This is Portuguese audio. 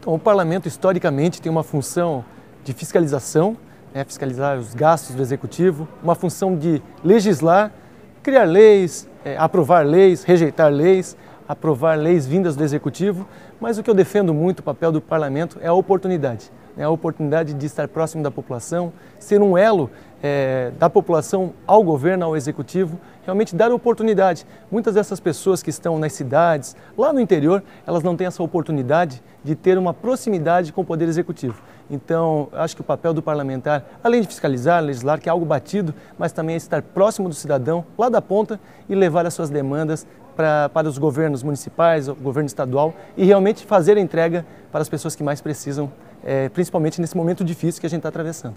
Então, o parlamento, historicamente, tem uma função de fiscalização, né, fiscalizar os gastos do executivo, uma função de legislar, criar leis, é, aprovar leis, rejeitar leis, aprovar leis vindas do executivo, mas o que eu defendo muito, o papel do parlamento, é a oportunidade. Né, a oportunidade de estar próximo da população, ser um elo é, da população ao governo, ao executivo, realmente dar oportunidade. Muitas dessas pessoas que estão nas cidades, lá no interior, elas não têm essa oportunidade de ter uma proximidade com o poder executivo. Então, acho que o papel do parlamentar, além de fiscalizar, legislar, que é algo batido, mas também é estar próximo do cidadão, lá da ponta, e levar as suas demandas para, para os governos municipais, o governo estadual, e realmente fazer a entrega para as pessoas que mais precisam, é, principalmente nesse momento difícil que a gente está atravessando.